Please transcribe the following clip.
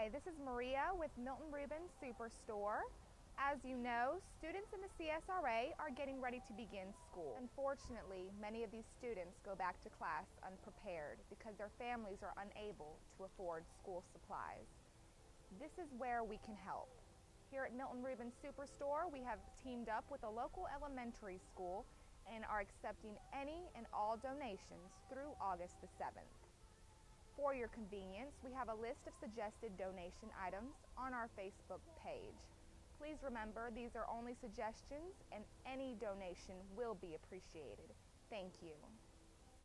Hi, this is Maria with Milton Ruben Superstore. As you know, students in the CSRA are getting ready to begin school. Unfortunately, many of these students go back to class unprepared because their families are unable to afford school supplies. This is where we can help. Here at Milton Ruben Superstore, we have teamed up with a local elementary school and are accepting any and all donations through August the 7th. For your convenience, we have a list of suggested donation items on our Facebook page. Please remember these are only suggestions and any donation will be appreciated. Thank you.